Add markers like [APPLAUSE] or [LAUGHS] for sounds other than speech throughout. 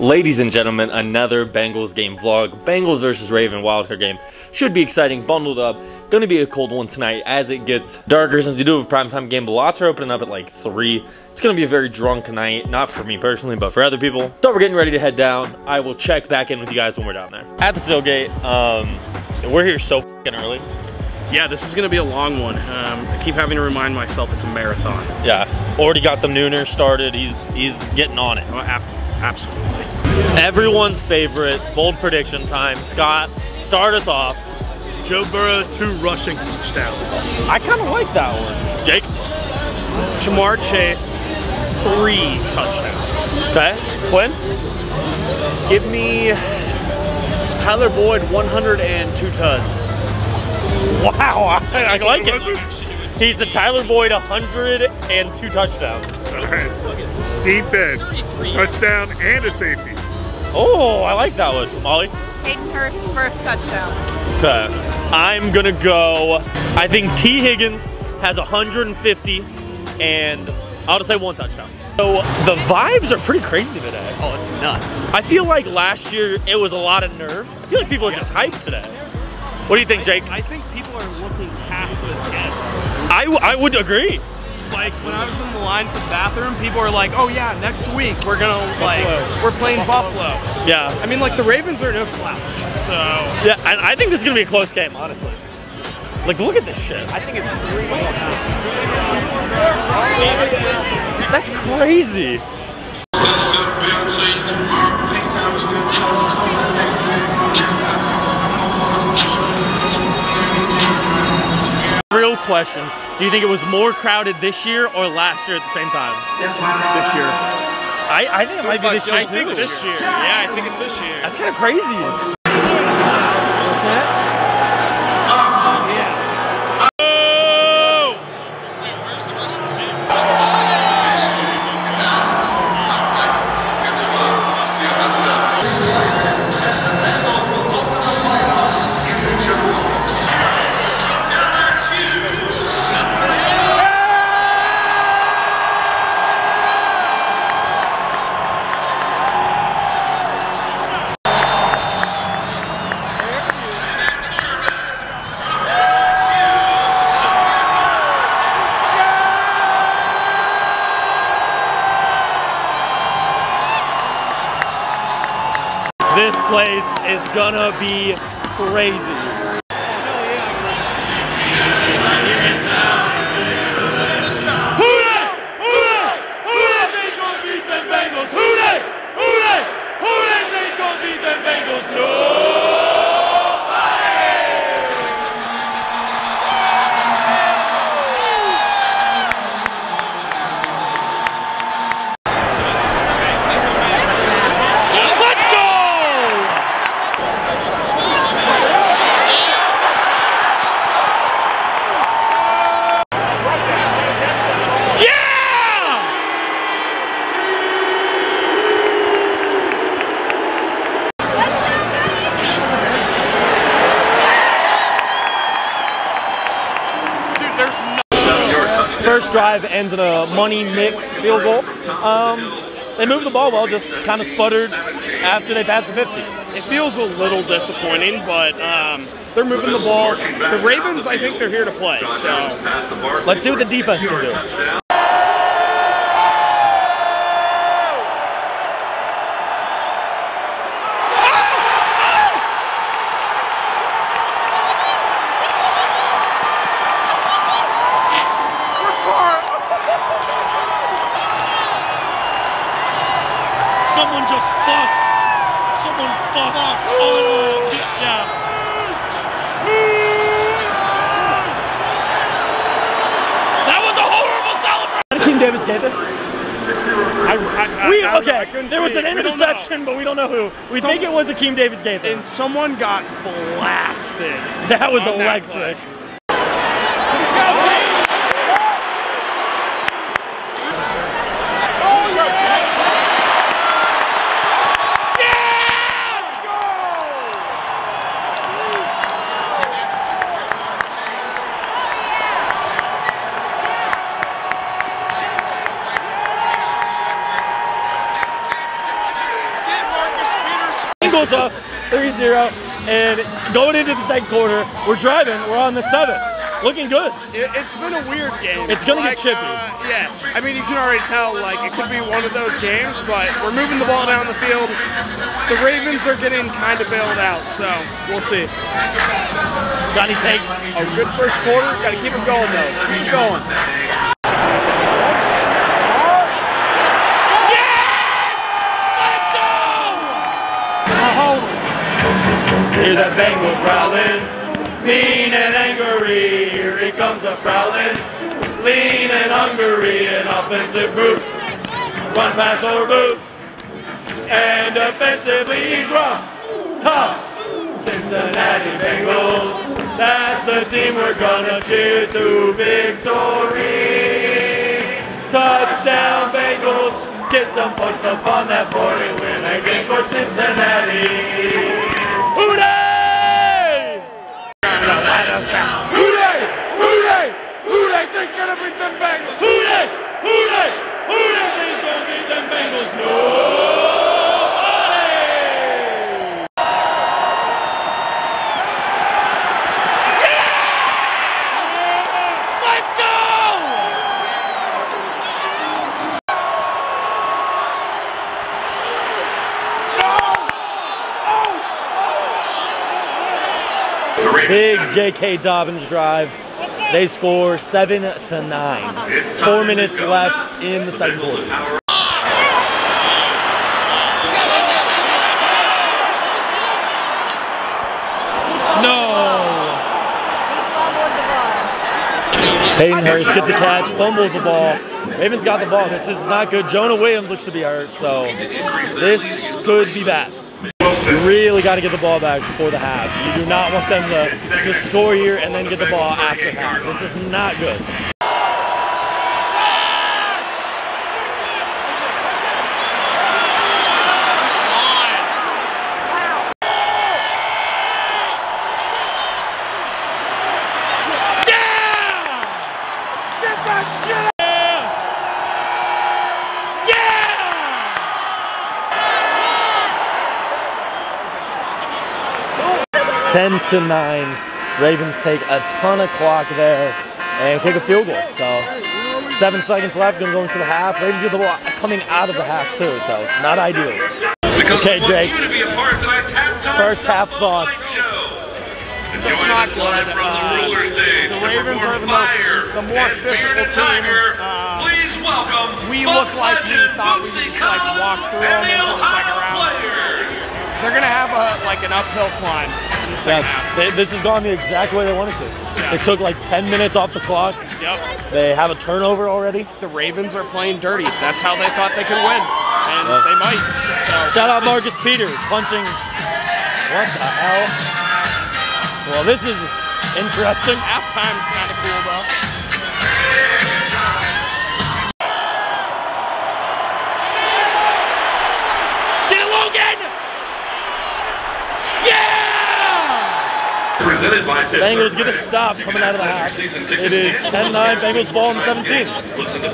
Ladies and gentlemen, another Bengals game vlog. Bengals versus Raven wildcard game. Should be exciting, bundled up. Gonna be a cold one tonight as it gets darker since we do have a primetime game, but lots are opening up at like 3. It's gonna be a very drunk night, not for me personally, but for other people. So we're getting ready to head down. I will check back in with you guys when we're down there. At the tailgate, um, we're here so early. Yeah, this is going to be a long one. Um, I keep having to remind myself it's a marathon. Yeah, already got the nooner started. He's he's getting on it. I have to, absolutely. Everyone's favorite bold prediction time. Scott, start us off. Joe Burrow, two rushing touchdowns. I kind of like that one. Jake? Ja'Marr Chase, three touchdowns. Okay. Quinn? Give me Tyler Boyd 102 tuds. Wow, I, [LAUGHS] I like it. He's the Tyler Boyd 102 touchdowns. Defense, touchdown, and a safety. Oh, I like that one. Molly? Hayden Hurst first touchdown. Okay. I'm going to go, I think T. Higgins has 150, and I'll just say one touchdown. So the vibes are pretty crazy today. Oh, it's nuts. I feel like last year it was a lot of nerves. I feel like people are just hyped today. What do you think, Jake? I think people are looking past this game. I, I would agree. Like when I was in the line for the bathroom, people are like, "Oh yeah, next week we're gonna like we're playing Buffalo." Yeah. I mean, like the Ravens are no slouch, so Yeah, and I think this is gonna be a close game, honestly. Like, look at this shit. I think it's three. That's crazy. Question: Do you think it was more crowded this year or last year at the same time? this uh, year. I, I think it might be this year I too. think this year. Yeah, I think it's this year. That's kind of crazy. This place is gonna be crazy. First drive ends in a money Mac field goal. Um, they moved the ball well, just kind of sputtered after they passed the 50. It feels a little disappointing, but um, they're moving the ball. The Ravens, I think they're here to play. So Let's see what the defense can do. Davis Gaither. I, I, I, I okay. there was an it. We don't know. interception, but we don't know who. We Some- think it was Akeem Davis Gaither. and someone got blasted. that was electric. that play. Up 3-0, and going into the second quarter, we're driving. We're on the seventh, looking good. It, it's been a weird game. It's gonna get chippy. uh, yeah, I mean you can already tell like it could be one of those games, but we're moving the ball down the field. The Ravens are getting kind of bailed out, so we'll see. Got any takes? A good first quarter. Got to keep them going though. Keep going. Hear that Bengal growling, mean and angry. Here he comes a prowling, lean and hungry. An offensive boot, One pass or boot, and offensively he's rough, tough. Cincinnati Bengals, that's the team we're gonna cheer to victory. Touchdown Bengals, get some points up on that board and win a game for Cincinnati. Hooray! Hooray! Hooray! Think gonna beat them Bengals! Hooray! Hooray! Hooray! Think gonna beat them Bengals! No! J.K. Dobbins drive. They score seven to nine. Four minutes left in the second quarter. No. Hayden Hurst gets a catch, fumbles the ball. Ravens got the ball. This is not good. Jonah Williams looks to be hurt, so this could be bad. You really got to get the ball back before the half. You do not want them to just score here and then get the ball after half. This is not good. Ten to nine. Ravens take a ton of clock there and kick a field goal. So seven seconds left, gonna go into the half. Ravens get the ball coming out of the half too, so not ideal. Okay, Jake. First half thoughts. Just not good. Uh, the Ravens are the most, the more physical team. Uh, Please welcome. we look like we thought we would just like walk through them into the second round. They're gonna have a like an uphill climb in the second Yeah, half. Ah, they, this has gone the exact way they wanted to. They took like 10 minutes off the clock. Yep. They have a turnover already. The Ravens are playing dirty. That's how they thought they could win, and Yeah. they might. So Shout out Marcus Peters punching. What the hell? Well, this is interesting. halftime's kind of cool though. Bengals get a stop coming out of the half. It is 10-9, Bengals ball in 17.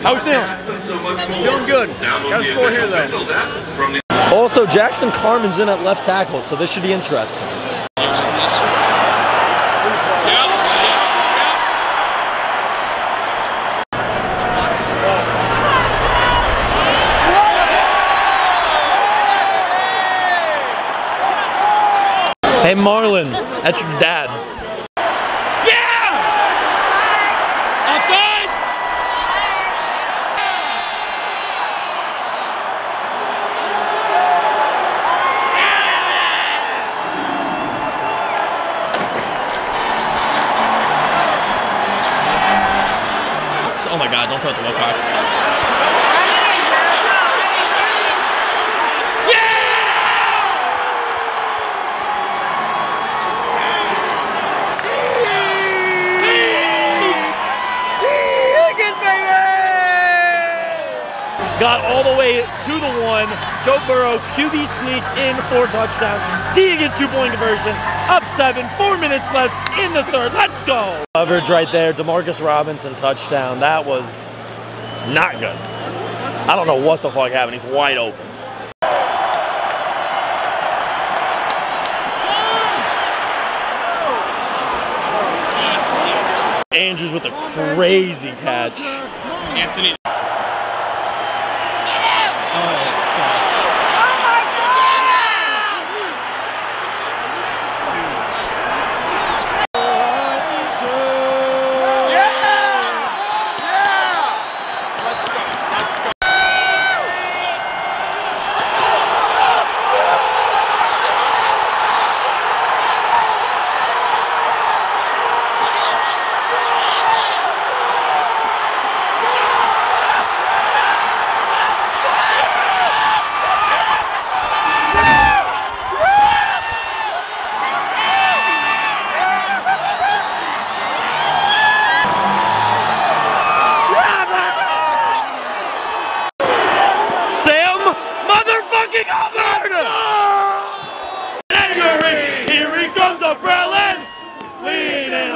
How we feeling? Feeling good. Got a score here though. Also, Jackson Carman's in at left tackle, so this should be interesting. Hey Marlon, that's your dad. My god, don't throw it to Wilcox. Got all the way to the one. Joe Burrow, QB sneak in for touchdown. D against two-point conversion, up seven, four minutes left in the third. Let's go. Coverage right there, Demarcus Robinson touchdown. That was not good. I don't know what the fuck happened. He's wide open. Andrews with a crazy catch. Anthony.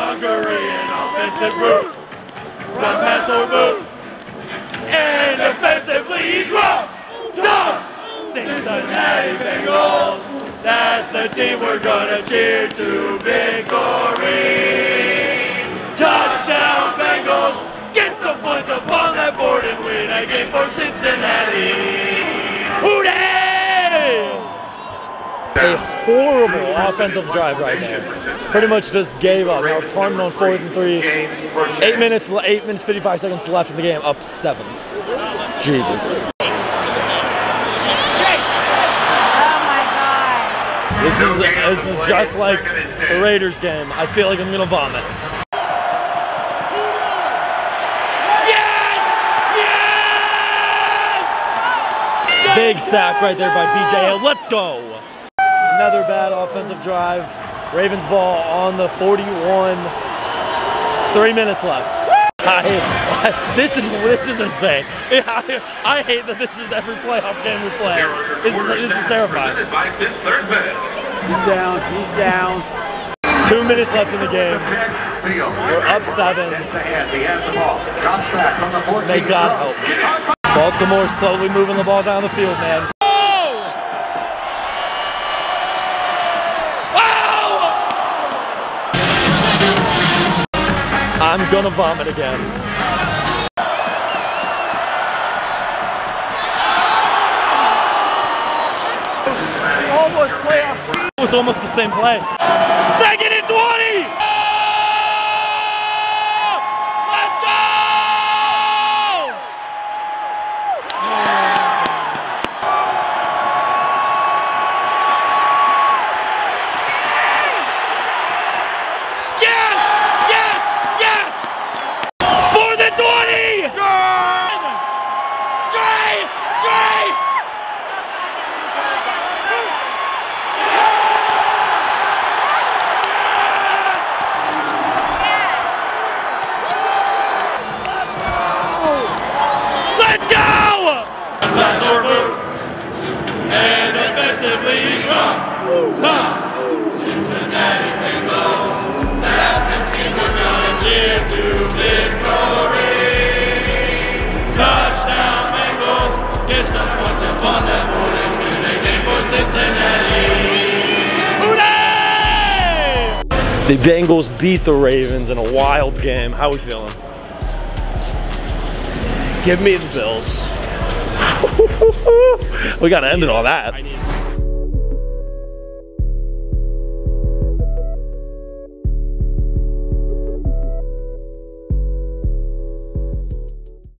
Hungarian offensive route. Run pass or move. And offensively he's rough, tough. Cincinnati Bengals. That's the team we're gonna cheer to victory. Touchdown Bengals. Get some points up on that board and win a game for Cincinnati. A horrible offensive drive right there. Pretty much just gave up. Now punting on fourth and three. Eight minutes, eight minutes, 55 seconds left in the game. Up seven. Jesus. Oh my god. This is this is just like the Raiders game. I feel like I'm gonna vomit. Yes! Yes! Big sack right there by BJ Let's go. Another bad offensive drive. Ravens ball on the 41. Three minutes left. I, I- this is this is insane. I, I hate that this is every playoff game we play. This is this is terrifying. Presented by Fifth Third Bank. He's down. He's down. Two minutes left in the game. We're up seven. May God help. Baltimore slowly moving the ball down the field, man. I'm gonna vomit again. Almost playoff. It was almost the same play. Second The Bengals beat the Ravens in a wild game. How we feeling? Give me the Bills. [LAUGHS] we gotta end it on that.